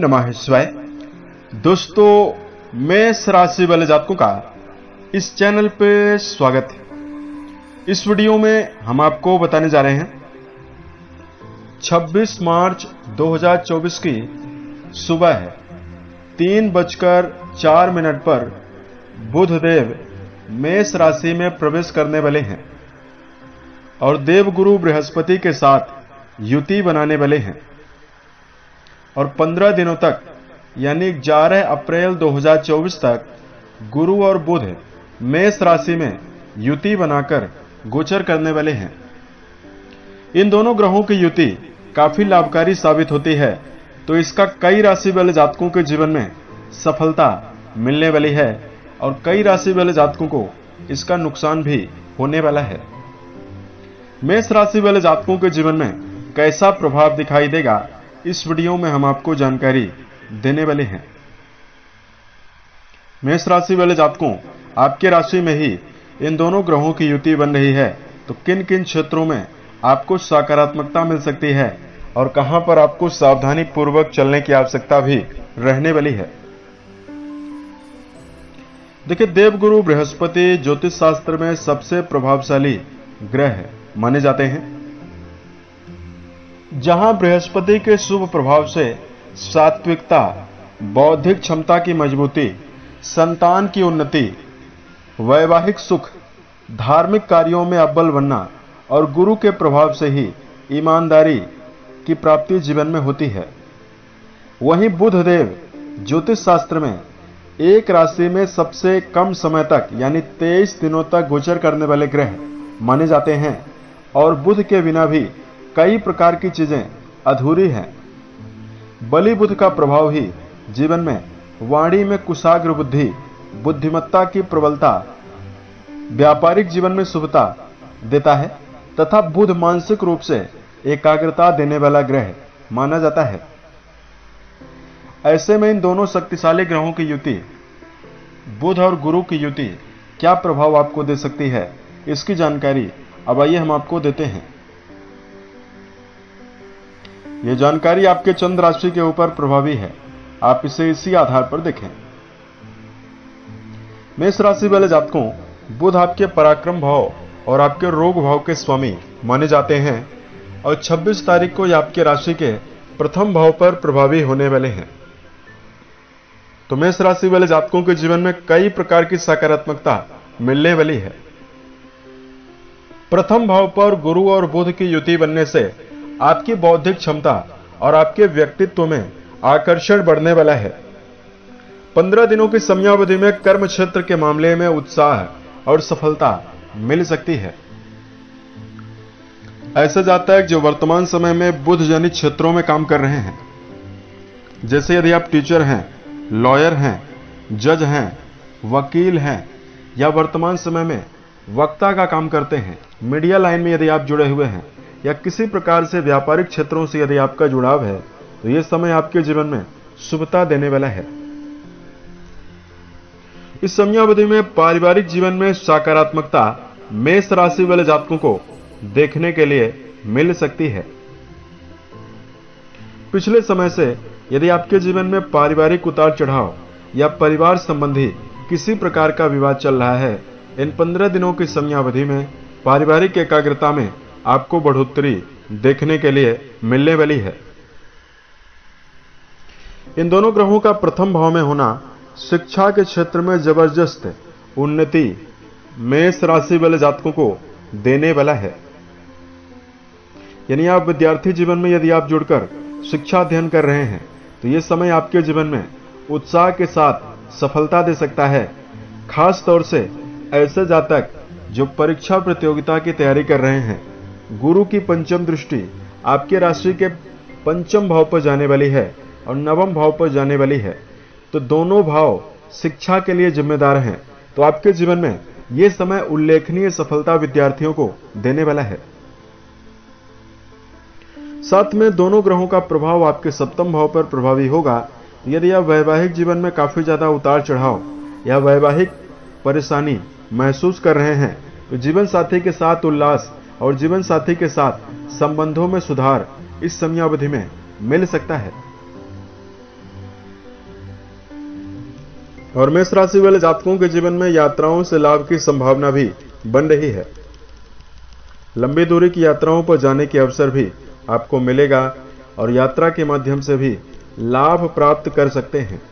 नमः शिवाय। दोस्तों मेष राशि वाले जातकों का इस चैनल पे स्वागत है। इस वीडियो में हम आपको बताने जा रहे हैं 26 मार्च 2024 की सुबह है। तीन बजकर चार मिनट पर बुधदेव मेष राशि में प्रवेश करने वाले हैं और देवगुरु बृहस्पति के साथ युति बनाने वाले हैं। और 15 दिनों तक, यानी 11 अप्रैल 2024 तक, गुरु और बुध मेष राशि में युति बनाकर गोचर करने वाले हैं। इन दोनों ग्रहों की युति काफ़ी लाभकारी साबित होती है तो इसका कई राशि वाले जातकों के जीवन में सफलता मिलने वाली है और कई राशि वाले जातकों को इसका नुकसान भी होने वाला है। मेष राशि वाले जातकों के जीवन में कैसा प्रभाव दिखाई देगा इस वीडियो में हम आपको जानकारी देने वाले हैं। मेष राशि वाले जातकों, आपके राशि में ही इन दोनों ग्रहों की युति बन रही है तो किन किन क्षेत्रों में आपको सकारात्मकता मिल सकती है और कहाँ पर आपको सावधानी पूर्वक चलने की आवश्यकता भी रहने वाली है? देखिए, देवगुरु बृहस्पति ज्योतिष शास्त्र में सबसे प्रभावशाली ग्रह माने जाते हैं। जहाँ बृहस्पति के शुभ प्रभाव से सात्विकता, बौद्धिक क्षमता की मजबूती, संतान की उन्नति, वैवाहिक सुख, धार्मिक कार्यों में अव्वल बनना और गुरु के प्रभाव से ही ईमानदारी की प्राप्ति जीवन में होती है। वहीं बुधदेव ज्योतिष शास्त्र में एक राशि में सबसे कम समय तक, यानी 23 दिनों तक गोचर करने वाले ग्रह माने जाते हैं और बुध के बिना भी कई प्रकार की चीज़ें अधूरी हैं। बलि बुध का प्रभाव ही जीवन में वाणी में कुशाग्र बुद्धि, बुद्धिमत्ता की प्रबलता, व्यापारिक जीवन में शुभता देता है, तथा बुध मानसिक रूप से एकाग्रता देने वाला ग्रह माना जाता है। ऐसे में इन दोनों शक्तिशाली ग्रहों की युति बुध और गुरु की युति क्या प्रभाव आपको दे सकती है, इसकी जानकारी अब आइए हम आपको देते हैं। यह जानकारी आपके चंद्र राशि के ऊपर प्रभावी है। आप इसे इसी आधार पर देखें। मेष राशि वाले जातकों, बुध आपके पराक्रम भाव और आपके रोग भाव के स्वामी माने जाते हैं और 26 तारीख को यह आपके राशि के प्रथम भाव पर प्रभावी होने वाले हैं। तो मेष राशि वाले जातकों के जीवन में कई प्रकार की सकारात्मकता मिलने वाली है। प्रथम भाव पर गुरु और बुध की युति बनने से आपकी बौद्धिक क्षमता और आपके व्यक्तित्व में आकर्षण बढ़ने वाला है। पंद्रह दिनों की समयावधि में कर्म क्षेत्र के मामले में उत्साह और सफलता मिल सकती है। ऐसा जाता है जो वर्तमान समय में बुद्ध जनित क्षेत्रों में काम कर रहे हैं, जैसे यदि आप टीचर हैं, लॉयर हैं, जज हैं, वकील हैं, या वर्तमान समय में वक्ता का काम करते हैं, मीडिया लाइन में यदि आप जुड़े हुए हैं या किसी प्रकार से व्यापारिक क्षेत्रों से यदि आपका जुड़ाव है तो यह समय आपके जीवन में शुभता देने वाला है। इस समयावधि में पारिवारिक जीवन में सकारात्मकता मेष राशि वाले जातकों को देखने के लिए मिल सकती है। पिछले समय से यदि आपके जीवन में पारिवारिक उतार चढ़ाव या परिवार संबंधी किसी प्रकार का विवाद चल रहा है, इन पंद्रह दिनों की समयावधि में पारिवारिक एकाग्रता में आपको बढ़ोतरी देखने के लिए मिलने वाली है। इन दोनों ग्रहों का प्रथम भाव में होना शिक्षा के क्षेत्र में ज़बरदस्त उन्नति मेष राशि वाले जातकों को देने वाला है। यानी आप विद्यार्थी जीवन में यदि आप जुड़कर शिक्षा अध्ययन कर रहे हैं तो यह समय आपके जीवन में उत्साह के साथ सफलता दे सकता है। खास तौर से ऐसे जातक जो परीक्षा प्रतियोगिता की तैयारी कर रहे हैं। गुरु की पंचम दृष्टि आपके राशि के पंचम भाव पर जाने वाली है और नवम भाव पर जाने वाली है। तो दोनों भाव शिक्षा के लिए जिम्मेदार हैं। तो आपके जीवन में यह समय उल्लेखनीय सफलता विद्यार्थियों को देने वाला है। साथ में दोनों ग्रहों का प्रभाव आपके सप्तम भाव पर प्रभावी होगा। यदि आप वैवाहिक जीवन में काफ़ी ज़्यादा उतार चढ़ाव या वैवाहिक परेशानी महसूस कर रहे हैं तो जीवन साथी के साथ उल्लास और जीवन साथी के साथ संबंधों में सुधार इस समयावधि में मिल सकता है। और मेष राशि वाले जातकों के जीवन में यात्राओं से लाभ की संभावना भी बन रही है। लंबी दूरी की यात्राओं पर जाने के अवसर भी आपको मिलेगा और यात्रा के माध्यम से भी लाभ प्राप्त कर सकते हैं।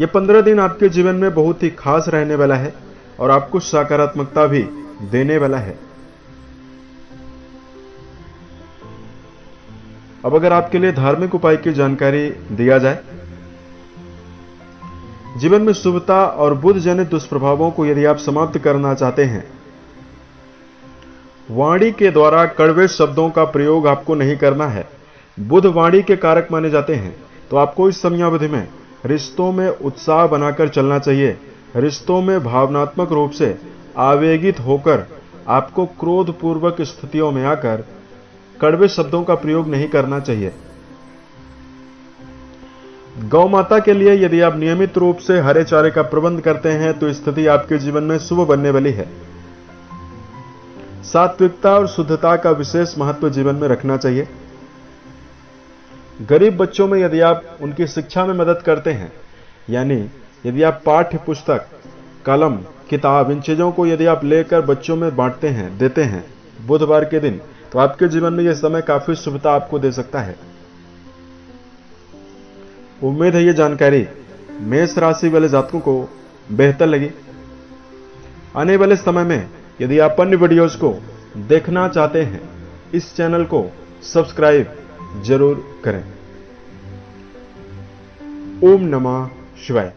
ये पंद्रह दिन आपके जीवन में बहुत ही खास रहने वाला है और आपको सकारात्मकता भी देने वाला है। अब अगर आपके लिए धार्मिक उपाय की जानकारी दिया जाए, जीवन में शुभता और बुद्ध जनित दुष्प्रभावों को यदि आप समाप्त करना चाहते हैं, वाणी के द्वारा कड़वे शब्दों का प्रयोग आपको नहीं करना है। बुध वाणी के कारक माने जाते हैं। तो आपको इस समयावधि में रिश्तों में उत्साह बनाकर चलना चाहिए। रिश्तों में भावनात्मक रूप से आवेगित होकर आपको क्रोध पूर्वक स्थितियों में आकर कड़वे शब्दों का प्रयोग नहीं करना चाहिए। गौ माता के लिए यदि आप नियमित रूप से हरे चारे का प्रबंध करते हैं तो स्थिति आपके जीवन में शुभ बनने वाली है। सात्विकता और शुद्धता का विशेष महत्व जीवन में रखना चाहिए। गरीब बच्चों में यदि आप उनकी शिक्षा में मदद करते हैं, यानी यदि आप पाठ्य पुस्तक कलम, किताब, इन चीज़ों को यदि आप लेकर बच्चों में बांटते हैं, देते हैं, बुधवार के दिन तो आपके जीवन में यह समय काफ़ी शुभता आपको दे सकता है। उम्मीद है ये जानकारी मेष राशि वाले जातकों को बेहतर लगी। आने वाले समय में यदि आप अन्य वीडियोज़ को देखना चाहते हैं, इस चैनल को सब्सक्राइब ज़रूर करें। ओम नमः शिवाय।